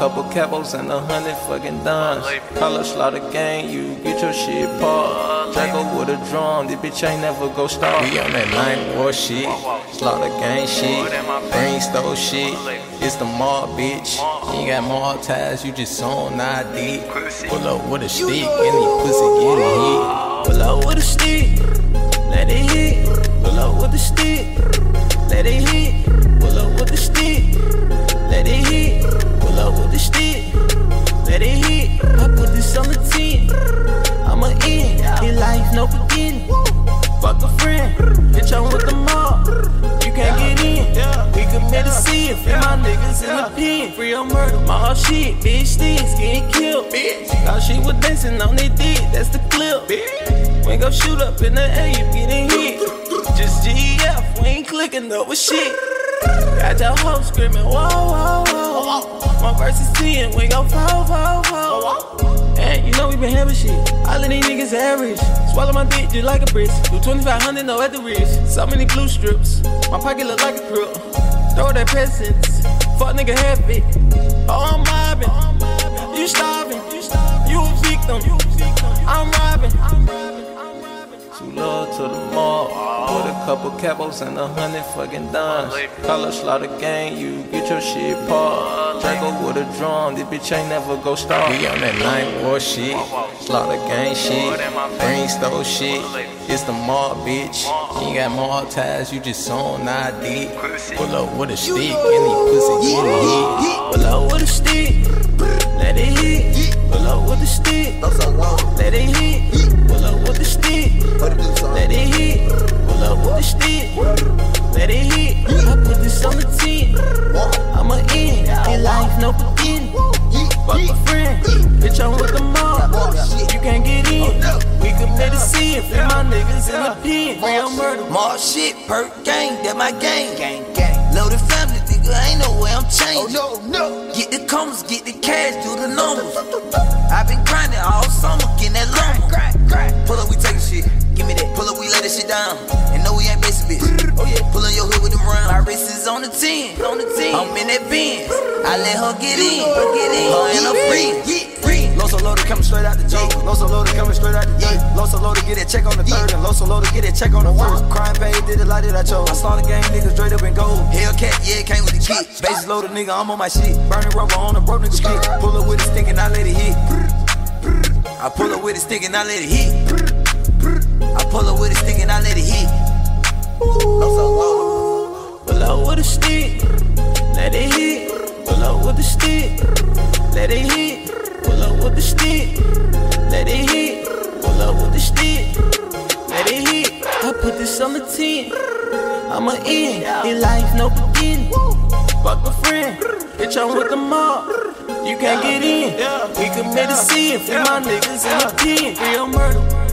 couple capos and a hundred fucking dimes. Color slaughter gang, you get your shit paused. Draco with a drum, this bitch ain't never go stop. We on that night war shit, slaughter gang shit, brain stole shit. It's the mob, bitch. You got more ties, you just on ID. Pull up with a stick, and these pussy getting hit. Pull up with a stick, let it hit. Pull up with a stick, let it hit. Sin, free my niggas in the pen. Free on murder, my whole shit, bitch, sticks getting killed. Bitch, thought she was dancing on their dick, that's the clip. Bitch, we go shoot up in the air, you getting hit. Just GF, we ain't clicking up with shit. Got your hoe screaming, whoa, whoa, whoa. My verse is 10, we go fall, fall, fall. And you know we been having shit. All of these niggas average. Swallow my dick just like a brick. Do 2500 no at the wrist. So many blue strips. My pocket look like a crib. Throw that presents. Fuck nigga heavy. Oh, I'm mobbing. Couple capos and a hundred fucking dimes. Color slaughter gang, you get your shit paused. Draco with a drum, this bitch ain't never go stop. We on that night war shit, slaughter gang shit, brain stole shit. It's the mob, bitch. You got more ties, you just on ID. Pull up with a stick, these pussy getting hit. Niggas in the pen. Real murder. More shit, perk gang, that my gang. Gang, gang. Loaded family, nigga, ain't no way I'm changing. Oh, no, no. Get the commas, get the cash, do the numbers. i been grinding all summer, getting that lumber. Crack, crack. Pull up, we taking shit. Give me that. Pull up, we lay that shit down. And no, we ain't basic bitch. Oh, yeah. Pull on your hood with them round. My wrist is on the 10. On the 10. I'm in that Benz. I let her get in. Her get in. Her and her friends. Loso loaded coming straight out the J. Loso loaded coming straight out the J. Loso loaded get that check on the third, and Loso loaded get that check on the uh-huh. first. Crime paid, did the light that I chose. I saw the gang niggas straight up and gold. Hellcat, yeah, came with the kick. Bases loaded, nigga, I'm on my shit. Burning rubber on a broke nigga stick. Pull up with a stick and I let it hit. I pull up with a stick and I let it hit. I pull up with a stick and I let it hit. The 10. I'm a in, in life, no beginning. Fuck a friend, bitch, I'm with the mob. You can't get in. We committed sin, free my niggas in the pen. Real murder.